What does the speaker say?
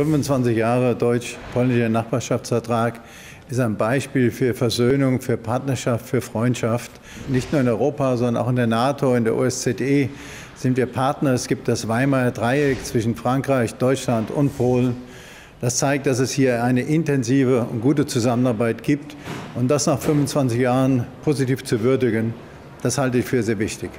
25 Jahre deutsch-polnischer Nachbarschaftsvertrag ist ein Beispiel für Versöhnung, für Partnerschaft, für Freundschaft. Nicht nur in Europa, sondern auch in der NATO, in der OSZE sind wir Partner. Es gibt das Weimarer Dreieck zwischen Frankreich, Deutschland und Polen. Das zeigt, dass es hier eine intensive und gute Zusammenarbeit gibt. Und das nach 25 Jahren positiv zu würdigen, das halte ich für sehr wichtig.